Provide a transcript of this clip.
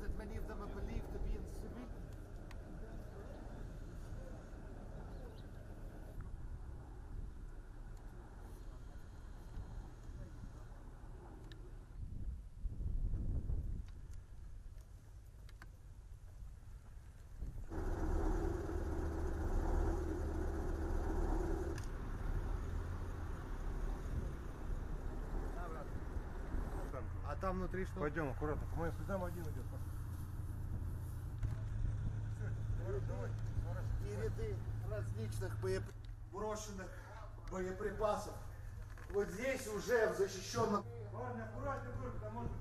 that many of them are believed to be in civilian. А там внутри что? Пойдем аккуратно. По моим следам один идет. Давай. И ряды различных боеп... брошенных боеприпасов. Вот здесь уже в защищенном... Ладно, аккуратнее только, там может